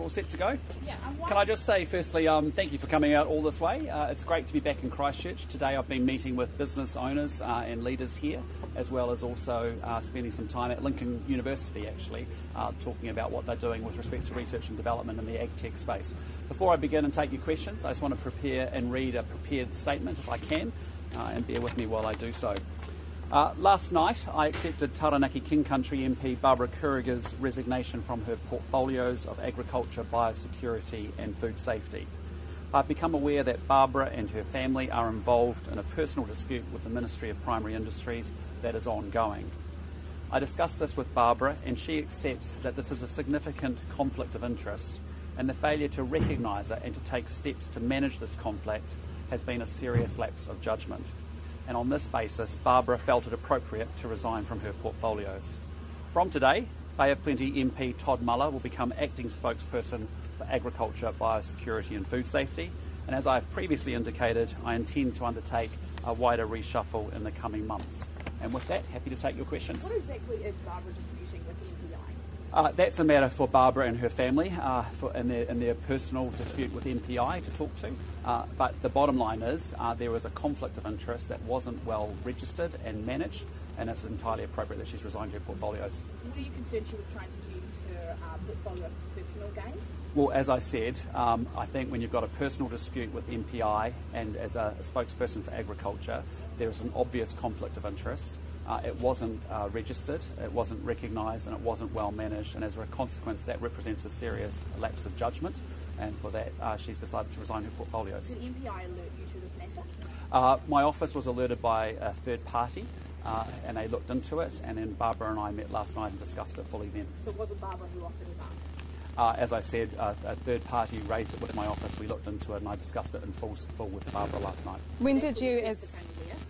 We're all set to go? Yeah. Can I just say, firstly, um, thank you for coming out all this way. Uh, it's great to be back in Christchurch. Today I've been meeting with business owners uh, and leaders here, as well as also uh, spending some time at Lincoln University, actually, uh, talking about what they're doing with respect to research and development in the ag tech space. Before I begin and take your questions, I just want to prepare and read a prepared statement, if I can, uh, and bear with me while I do so. Uh, last night, I accepted Taranaki King Country MP Barbara Kuriger's resignation from her portfolios of agriculture, biosecurity, and food safety. I've become aware that Barbara and her family are involved in a personal dispute with the Ministry of Primary Industries that is ongoing. I discussed this with Barbara, and she accepts that this is a significant conflict of interest, and the failure to recognise it and to take steps to manage this conflict has been a serious lapse of judgment and on this basis, Barbara felt it appropriate to resign from her portfolios. From today, Bay of Plenty MP Todd Muller will become acting spokesperson for agriculture, biosecurity, and food safety. And as I've previously indicated, I intend to undertake a wider reshuffle in the coming months. And with that, happy to take your questions. What exactly is Barbara MPI? Uh, that's a matter for Barbara and her family uh, for, in, their, in, their, personal dispute with MPI to talk to. Uh, but the bottom line is uh, there was a conflict of interest that wasn't well registered and managed, and it's entirely appropriate that she's resigned her portfolios. Were you concerned she was trying to use her uh, portfolio for personal gain? Well, as I said, um, I think when you've got a personal dispute with MPI and as a, a spokesperson for agriculture, there is an obvious conflict of interest. Uh, it wasn't uh, registered, it wasn't recognised, and it wasn't well managed. And as a consequence, that represents a serious lapse of judgment. And for that, uh, she's decided to resign her portfolios. Did MPI alert you to this matter? Uh, my office was alerted by a third party, uh, and they looked into it. And then Barbara and I met last night and discussed it fully then. So it Barbara who offered it up? Uh, as I said, uh, a third party raised it with my office. We looked into it, and I discussed it in full, full with Barbara last night. When did you, as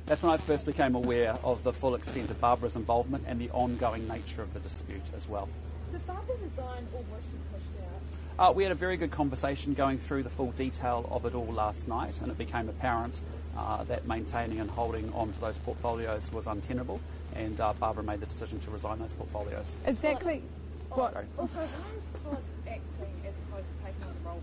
that's when I first became aware of the full extent of Barbara's involvement and the ongoing nature of the dispute as well. Did Barbara resign or was she pushed out? Uh, we had a very good conversation going through the full detail of it all last night, and it became apparent uh, that maintaining and holding on to those portfolios was untenable, and uh, Barbara made the decision to resign those portfolios. Exactly. What? Sorry. Also, why is Todd acting as opposed to taking the role?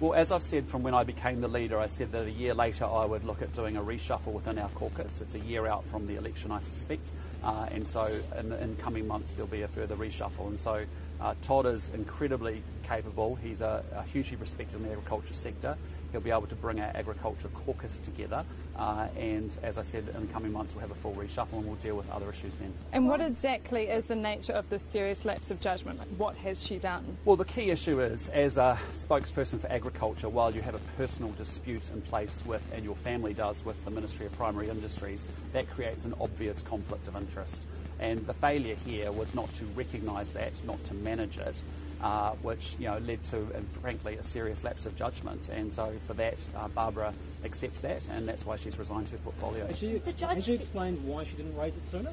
Well, as I've said from when I became the leader, I said that a year later I would look at doing a reshuffle within our caucus. It's a year out from the election, I suspect, uh, and so in, in coming months there'll be a further reshuffle. And so uh, Todd is incredibly capable. He's a, a hugely respected in the agriculture sector. He'll be able to bring our agriculture caucus together, uh, and as I said, in the coming months we'll have a full reshuffle and we'll deal with other issues then. And what exactly is the nature of this serious lapse of judgment? Like, what has she done? Well, the key issue is, as a spokesperson for agriculture, while you have a personal dispute in place with, and your family does, with the Ministry of Primary Industries, that creates an obvious conflict of interest. And the failure here was not to recognise that, not to manage it, uh, which you know led to, and frankly, a serious lapse of judgment. And so, for that, uh, Barbara accepts that, and that's why she's resigned her portfolio. Has she, has she explained why she didn't raise it sooner?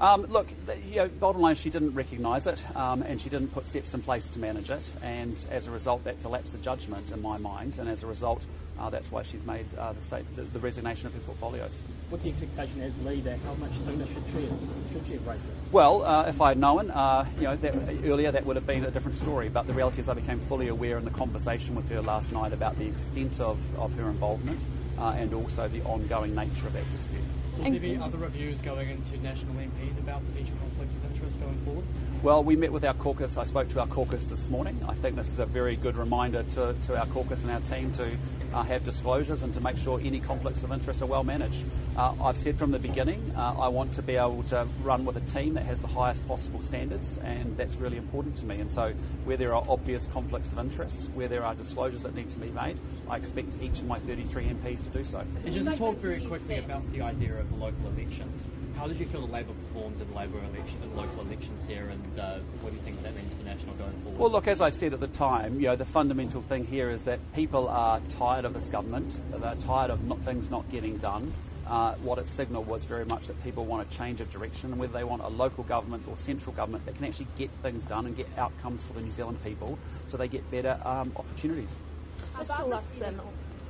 Um, look, the, you know, bottom line, she didn't recognise it, um, and she didn't put steps in place to manage it, and as a result, that's a lapse of judgment in my mind, and as a result, uh, that's why she's made uh, the, state, the, the resignation of her portfolios. What's the expectation as leader? How much sooner should she have, should she have raised it? Well, uh, if I'd known, uh, you know, that, earlier that would have been a different story. But the reality is, I became fully aware in the conversation with her last night about the extent of, of her involvement uh, and also the ongoing nature of that dispute. Will there be other reviews going into national MPs about potential conflicts of interest going forward? Well, we met with our caucus. I spoke to our caucus this morning. I think this is a very good reminder to, to our caucus and our team to uh, have disclosures and to make sure any conflicts of interest are well managed. Uh, I've said from the beginning, uh, I want to be able to run with a team that has the highest possible standards, and that's really important to me. And so, where there are obvious conflicts of interest, where there are disclosures that need to be made, I expect each of my 33 MPs to do so. And just talk very quickly about the idea of the local elections. How did you feel the Labor performed in Labor election, in local elections here, and uh, what do you think that means for national going forward? Well, look, as I said at the time, you know, the fundamental thing here is that people are tired of this government. They're tired of not, things not getting done. Uh, what it signalled was very much that people want a change of direction, and whether they want a local government or central government that can actually get things done and get outcomes for the New Zealand people, so they get better um, opportunities. Barbara said,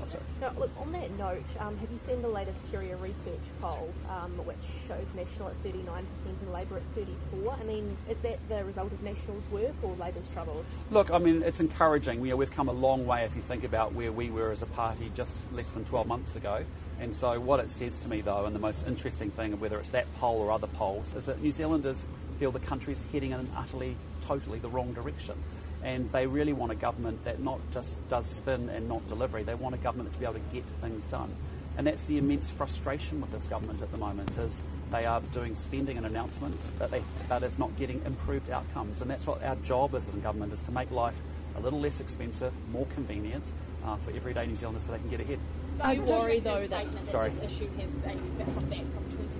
Oh, sorry. Now, look, on that note, um, have you seen the latest Curia research poll, um, which shows National at 39% and Labor at 34? I mean, is that the result of National's work or Labor's troubles? Look, I mean, it's encouraging. You know, we've come a long way if you think about where we were as a party just less than 12 months ago. And so, what it says to me, though, and the most interesting thing, whether it's that poll or other polls, is that New Zealanders feel the country's heading in an utterly, totally the wrong direction. And they really want a government that not just does spin and not delivery. They want a government to be able to get things done. And that's the immense frustration with this government at the moment is they are doing spending and announcements, but, they, but it's not getting improved outcomes. And that's what our job is as a government, is to make life a little less expensive, more convenient uh, for everyday New Zealanders so they can get ahead. I Do you worry though that, that Sorry. this issue has a back from 2017?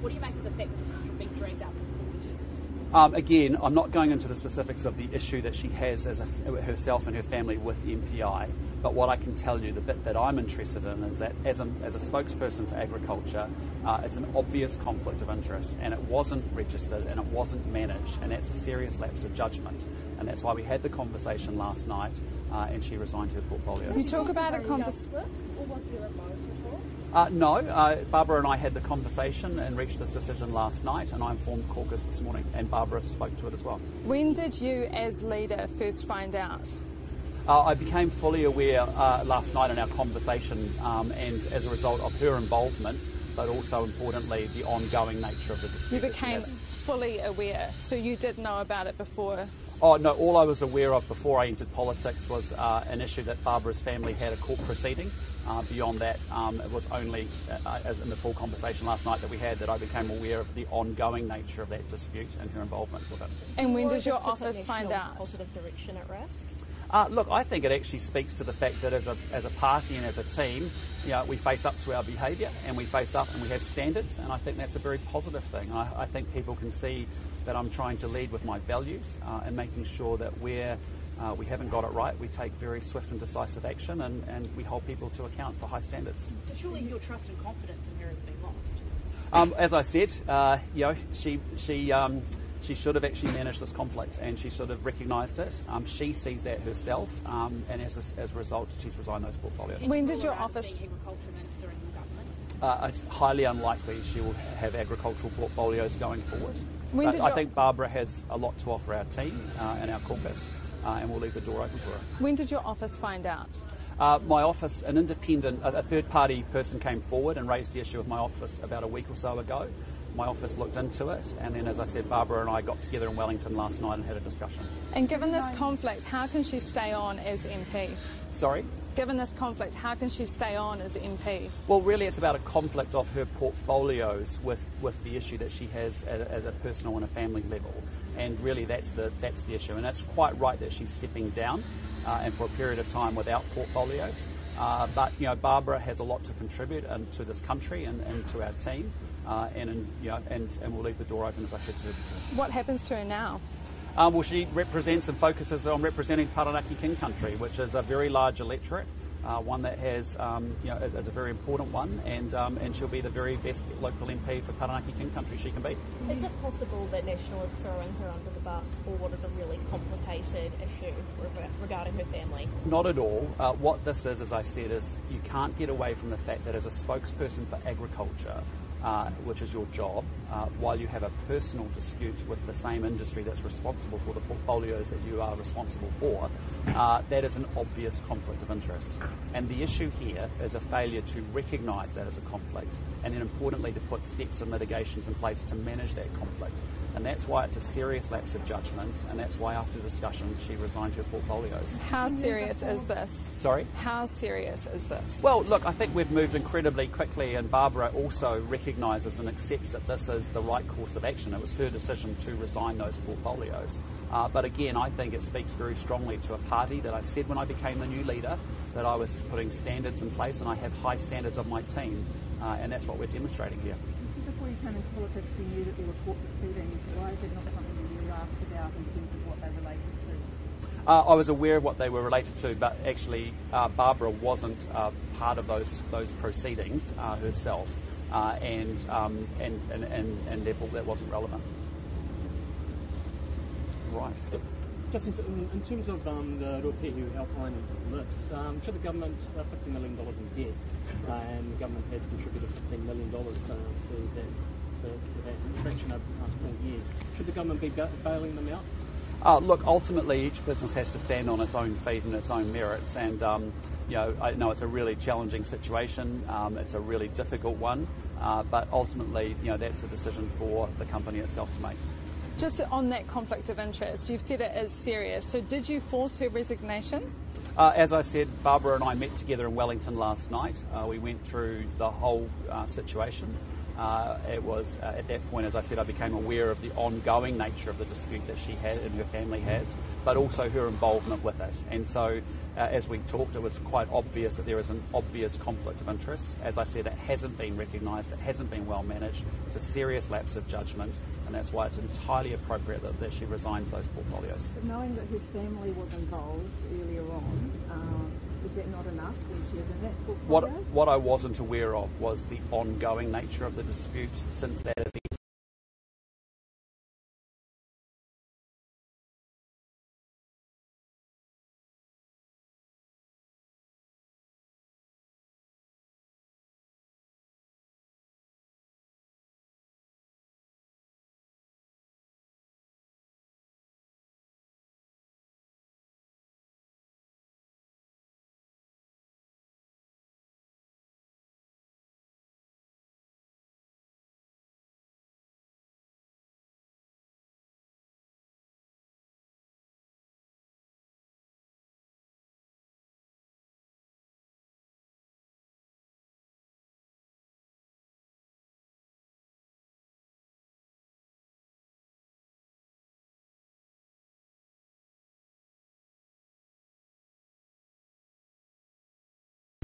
What do you make of the fact that this has been dragged out for four years? Um, again, I'm not going into the specifics of the issue that she has as a, herself and her family with MPI, but what I can tell you, the bit that I'm interested in is that as a, as a spokesperson for agriculture, uh, it's an obvious conflict of interest and it wasn't registered and it wasn't managed, and that's a serious lapse of judgment. And that's why we had the conversation last night uh, and she resigned her portfolio. You talk about a conversation. this, or was there a vote at all? Uh, no, uh, Barbara and I had the conversation and reached this decision last night, and I informed caucus this morning, and Barbara spoke to it as well. When did you, as leader, first find out? Uh, I became fully aware uh, last night in our conversation, um, and as a result of her involvement, but also importantly, the ongoing nature of the dispute. You became fully aware, so you did know about it before. Oh, no, all I was aware of before I entered politics was uh, an issue that Barbara's family had a court proceeding. Uh, beyond that, um, it was only uh, as in the full conversation last night that we had that I became aware of the ongoing nature of that dispute and her involvement with it. And when Or did your just to put office find out? Positive direction at risk. Uh, look, I think it actually speaks to the fact that as a, as a party and as a team, you know, we face up to our behaviour and we face up and we have standards, and I think that's a very positive thing. I, I think people can see that I'm trying to lead with my values uh, and making sure that where uh, we haven't got it right, we take very swift and decisive action and, and we hold people to account for high standards. But surely your trust and confidence in her has been lost. Um, as I said, uh, you know, she she um, she should have actually managed this conflict, and she should have recognised it. Um, she sees that herself, um, and as a, as a result, she's resigned those portfolios. When did your her out as office? being agriculture minister in your government? Uh, it's highly unlikely she will have agricultural portfolios going forward. When but did I your- think Barbara has a lot to offer our team uh, and our caucus, uh, and we'll leave the door open for her. When did your office find out? Uh, my office, an independent, a, a third party person came forward and raised the issue with my office about a week or so ago. My office looked into it, and then, as I said, Barbara and I got together in Wellington last night and had a discussion. And given this conflict, how can she stay on as MP? Sorry? Given this conflict, how can she stay on as MP? Well, really, it's about a conflict of her portfolios with, with the issue that she has at, as a personal and a family level. And really, that's the, that's the issue. And it's quite right that she's stepping down uh, and for a period of time without portfolios. Uh, but, you know, Barbara has a lot to contribute um, to this country and, and to our team. Uh, and, and, you know, and, and we'll leave the door open, as I said to her before. What happens to her now? Um, well, she represents and focuses on representing Taranaki King Country, which is a very large electorate, uh, one that has, um, you know, is, is a very important one, and um, and she'll be the very best local MP for Taranaki King Country she can be. Is it possible that National is throwing her under the bus for what is a really complicated issue regarding her family? Not at all. Uh, what this is, as I said, is you can't get away from the fact that as a spokesperson for agriculture, uh, which is your job, uh, while you have a personal dispute with the same industry that's responsible for the portfolios that you are responsible for, uh, that is an obvious conflict of interest. And the issue here is a failure to recognise that as a conflict, and then importantly to put steps and mitigations in place to manage that conflict. And that's why it's a serious lapse of judgment, and that's why after discussion she resigned her portfolios. How serious is this? Sorry? How serious is this? Well, look, I think we've moved incredibly quickly, and Barbara also recognises and accepts that this is the right course of action. It was her decision to resign those portfolios. Uh, but again, I think it speaks very strongly to a party that I said when I became the new leader that I was putting standards in place, and I have high standards of my team, uh, and that's what we're demonstrating here. Said before you came into politics you knew that there were court proceedings. Why is it not something that you were asked about in terms of what they related to? Uh, I was aware of what they were related to, but actually, uh, Barbara wasn't uh, part of those those proceedings uh, herself, uh, and, um, and, and and and therefore that wasn't relevant. Right. Just in, in, in terms of um, the Ruapehu Alpine lifts, um, should the government, uh, $50 million in debt, uh, and the government has contributed $15 million uh, to, that, to, that over the past four years, should the government be ba- bailing them out? Uh, look, ultimately, each business has to stand on its own feet and its own merits. And, um, you know, I know it's a really challenging situation. Um, it's a really difficult one. Uh, but ultimately, you know, that's a decision for the company itself to make. Just on that conflict of interest, you've said it is serious. So did you force her resignation? Uh, as I said, Barbara and I met together in Wellington last night. Uh, we went through the whole uh, situation. Uh, it was uh, at that point, as I said, I became aware of the ongoing nature of the dispute that she had and her family has, but also her involvement with it. And so, uh, as we talked, it was quite obvious that there is an obvious conflict of interest. As I said, it hasn't been recognised, it hasn't been well managed, it's a serious lapse of judgment, and that's why it's entirely appropriate that, that she resigns those portfolios. But knowing that her family was involved earlier on, um, is that not enough when she is in that What, portfolio? what I wasn't aware of was the ongoing nature of the dispute since that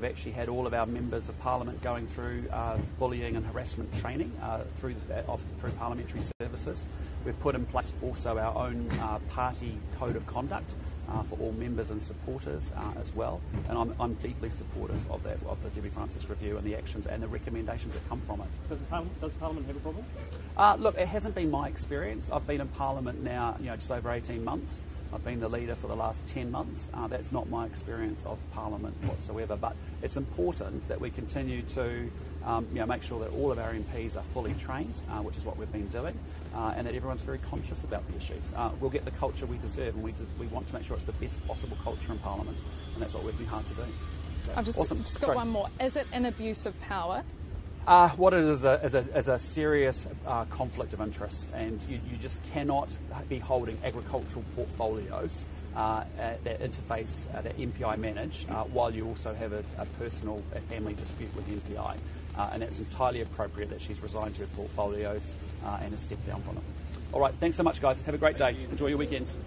actually had all of our members of parliament going through uh, bullying and harassment training uh, through the, off, through parliamentary services. We've put in place also our own uh, party code of conduct uh, for all members and supporters uh, as well. And I'm, I'm deeply supportive of that of the Debbie Francis review and the actions and the recommendations that come from it. Does, the parliament, does Parliament have a problem? Uh, look, it hasn't been my experience. I've been in Parliament now, you know, just over 18 months. I've been the leader for the last 10 months. Uh, that's not my experience of Parliament whatsoever. But it's important that we continue to um, you know, make sure that all of our MPs are fully trained, uh, which is what we've been doing, uh, and that everyone's very conscious about the issues. Uh, we'll get the culture we deserve, and we, des- we want to make sure it's the best possible culture in Parliament, and that's what we've been hard to do. I've just, Awesome. just got Sorry. one more. Is it an abuse of power? Uh, what it is is a, is a, is a serious uh, conflict of interest, and you, you just cannot be holding agricultural portfolios uh, that interface uh, that MPI manage uh, while you also have a, a personal a family dispute with MPI. Uh, and it's entirely appropriate that she's resigned her portfolios uh, and has stepped down from them. All right, thanks so much, guys. Have a great day. Enjoy your weekends.